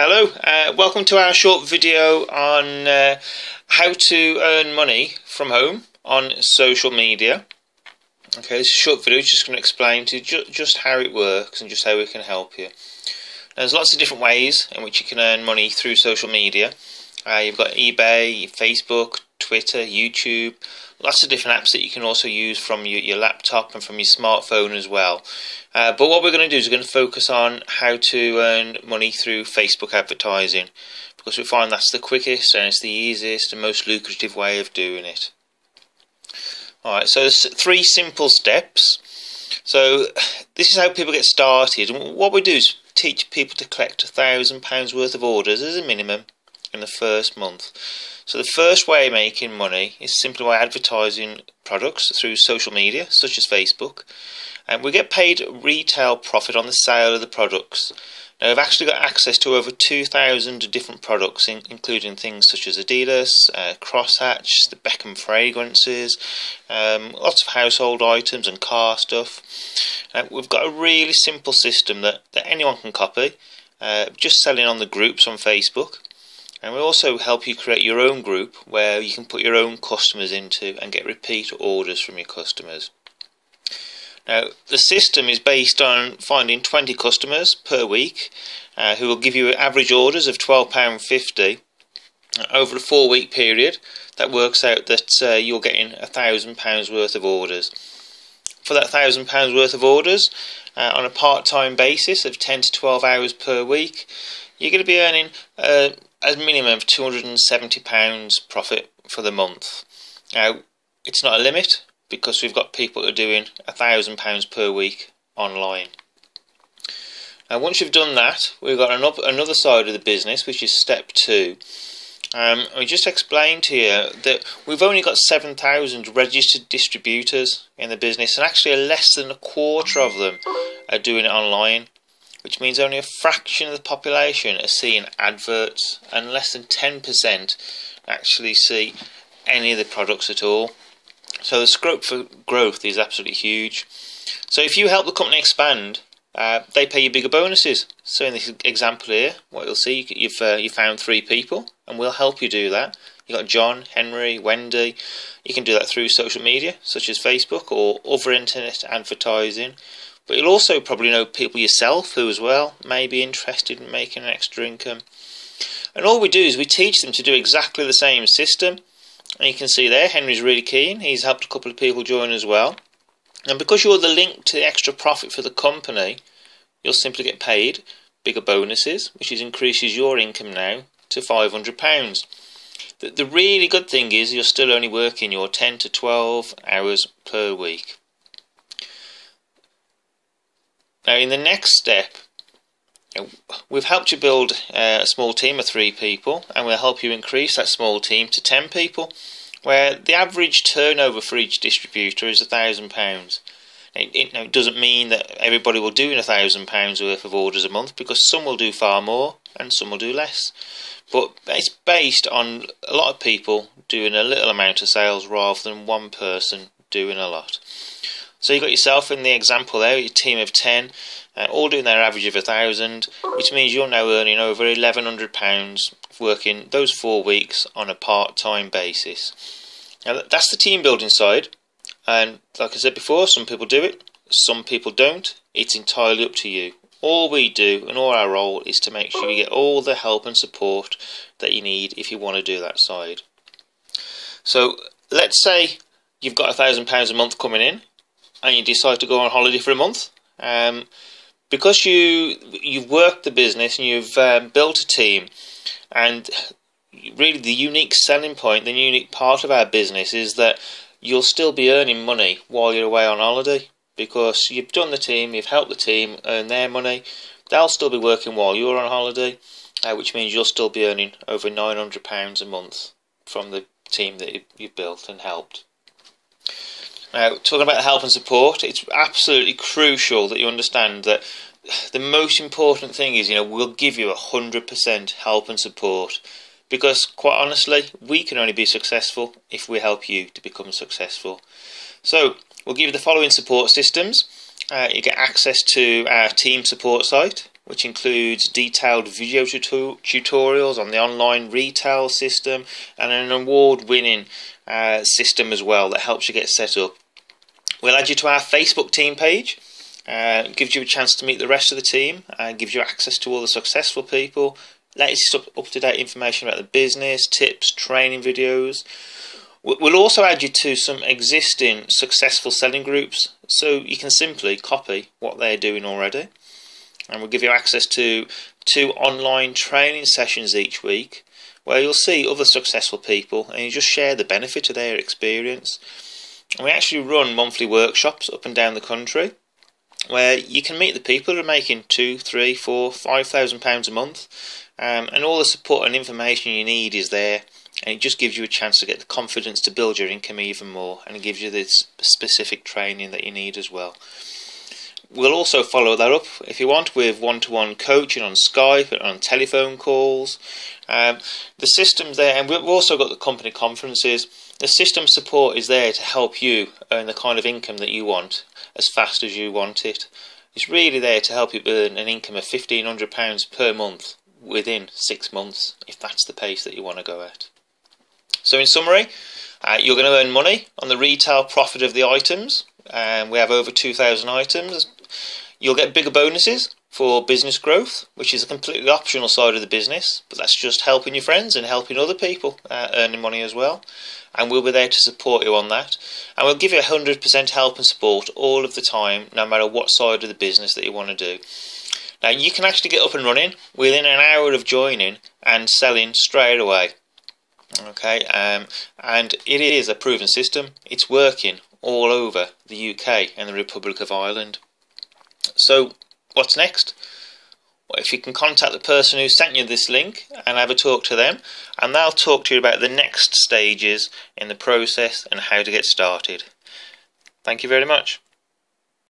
Hello, uh, welcome to our short video on uh, how to earn money from home on social media. Okay, this short video is just going to explain to you ju just how it works and just how we can help you. There's lots of different ways in which you can earn money through social media. Uh, you've got eBay, Facebook, Twitter, YouTube, lots of different apps that you can also use from your, your laptop and from your smartphone as well. Uh, but what we're going to do is we're going to focus on how to earn money through Facebook advertising because we find that's the quickest and it's the easiest and most lucrative way of doing it. Alright, so there's three simple steps. So this is how people get started. what we do is teach people to collect a thousand pounds worth of orders as a minimum in the first month. So the first way of making money is simply by advertising products through social media, such as Facebook, and we get paid retail profit on the sale of the products. Now we've actually got access to over 2,000 different products, in, including things such as Adidas, uh, Crosshatch, the Beckham fragrances, um, lots of household items and car stuff. Uh, we've got a really simple system that, that anyone can copy, uh, just selling on the groups on Facebook. And we also help you create your own group where you can put your own customers into and get repeat orders from your customers. Now, the system is based on finding 20 customers per week uh, who will give you average orders of £12.50 over a four week period. That works out that uh, you're getting £1,000 worth of orders. For that £1,000 worth of orders, uh, on a part time basis of 10 to 12 hours per week, you're going to be earning uh, a minimum of £270 profit for the month. Now, it's not a limit because we've got people who are doing £1,000 per week online. Now, once you've done that, we've got another side of the business, which is step two. Um, I just explained here that we've only got 7,000 registered distributors in the business, and actually less than a quarter of them are doing it online which means only a fraction of the population are seeing adverts and less than 10% actually see any of the products at all. So the scope for growth is absolutely huge. So if you help the company expand, uh, they pay you bigger bonuses. So in this example here, what you'll see, you've uh, you found three people, and we'll help you do that. You've got John, Henry, Wendy. You can do that through social media, such as Facebook or other internet advertising. But you'll also probably know people yourself who as well may be interested in making an extra income. And all we do is we teach them to do exactly the same system. And you can see there, Henry's really keen. He's helped a couple of people join as well. And because you're the link to the extra profit for the company, you'll simply get paid bigger bonuses, which is increases your income now to £500. The, the really good thing is you're still only working your 10 to 12 hours per week. Now, in the next step, we've helped you build uh, a small team of three people, and we'll help you increase that small team to 10 people, where the average turnover for each distributor is £1,000. It, it, it, doesn't mean that everybody will do a thousand pounds worth of orders a month because some will do far more and some will do less. But it's based on a lot of people doing a little amount of sales rather than one person doing a lot. So you've got yourself in the example there, your team of 10, uh, all doing their average of a thousand, which means you're now earning over £1,100 working those four weeks on a part time basis. Now that's the team building side, and like I said before, some people do it, some people don't. It's entirely up to you. All we do and all our role is to make sure you get all the help and support that you need if you want to do that side. So let's say you've got a thousand pounds a month coming in and you decide to go on holiday for a month, um, because you you've worked the business and you've um, built a team, and really the unique selling point, the unique part of our business is that you'll still be earning money while you're away on holiday because you've done the team, you've helped the team earn their money. They'll still be working while you're on holiday, uh, which means you'll still be earning over nine hundred pounds a month from the team that you've built and helped. Now, talking about help and support, it's absolutely crucial that you understand that the most important thing is, you know, we'll give you 100% help and support because, quite honestly, we can only be successful if we help you to become successful. So, we'll give you the following support systems. Uh, you get access to our team support site, which includes detailed video tutorials on the online retail system and an award winning uh, system as well that helps you get set up. We'll add you to our Facebook team page. Uh, gives you a chance to meet the rest of the team and gives you access to all the successful people, latest up to date information about the business, tips, training videos. We'll also add you to some existing successful selling groups so you can simply copy what they're doing already. And we'll give you access to two online training sessions each week where you'll see other successful people and you just share the benefit of their experience. And we actually run monthly workshops up and down the country where you can meet the people who are making two, three, four, five thousand pounds a month, um, and all the support and information you need is there and it just gives you a chance to get the confidence to build your income even more and it gives you this specific training that you need as well. We'll also follow that up if you want with one-to-one coaching on Skype and on telephone calls. Um, the system's there, and we've also got the company conferences. The system support is there to help you earn the kind of income that you want as fast as you want it. It's really there to help you earn an income of £1,500 per month within six months, if that's the pace that you want to go at. So in summary, uh, you're going to earn money on the retail profit of the items. Um, we have over 2,000 items. You'll get bigger bonuses for business growth, which is a completely optional side of the business, but that's just helping your friends and helping other people uh, earning money as well. And we'll be there to support you on that. And we'll give you 100% help and support all of the time, no matter what side of the business that you want to do. Now, you can actually get up and running within an hour of joining and selling straight away. Okay, um, and it is a proven system. It's working all over the UK and the Republic of Ireland. So, what's next? Well, if you can contact the person who sent you this link and have a talk to them, and they'll talk to you about the next stages in the process and how to get started. Thank you very much.